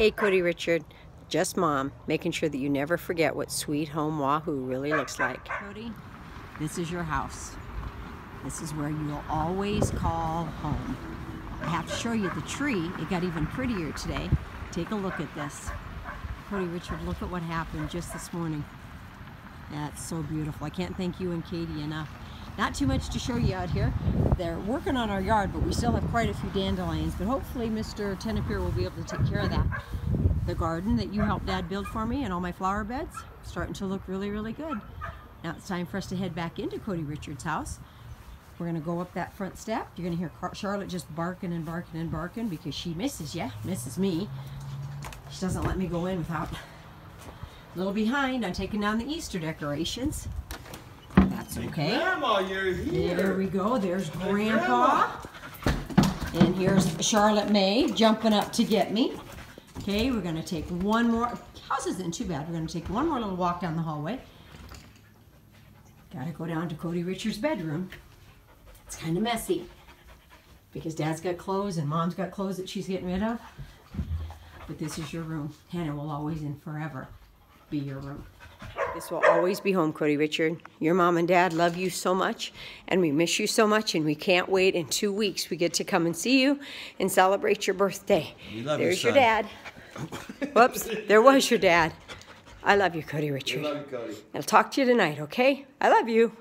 Hey, Cody Richard, just mom, making sure that you never forget what sweet home Wahoo really looks like. Cody, this is your house. This is where you'll always call home. I have to show you the tree. It got even prettier today. Take a look at this. Cody Richard, look at what happened just this morning. That's so beautiful. I can't thank you and Katie enough. Not too much to show you out here. They're working on our yard, but we still have quite a few dandelions. But hopefully Mr. Tenepier will be able to take care of that. The garden that you helped Dad build for me and all my flower beds, starting to look really, really good. Now it's time for us to head back into Cody Richard's house. We're gonna go up that front step. You're gonna hear Charlotte just barking and barking and barking because she misses you, misses me. She doesn't let me go in without a little behind on taking down the Easter decorations. That's okay. Grandma, you're here. There we go. There's Grandpa. And here's Charlotte May jumping up to get me. Okay, we're gonna take one more. House isn't too bad. We're gonna take one more little walk down the hallway. Gotta go down to Cody Richards' bedroom. It's kind of messy because Dad's got clothes and Mom's got clothes that she's getting rid of. But this is your room, and it will always and forever be your room. This will always be home, Cody Richard. Your mom and dad love you so much, and we miss you so much, and we can't wait. In two weeks, we get to come and see you and celebrate your birthday. We love you, There's your dad. Whoops, there was your dad. I love you, Cody Richard. Love you, Cody. I'll talk to you tonight, okay? I love you.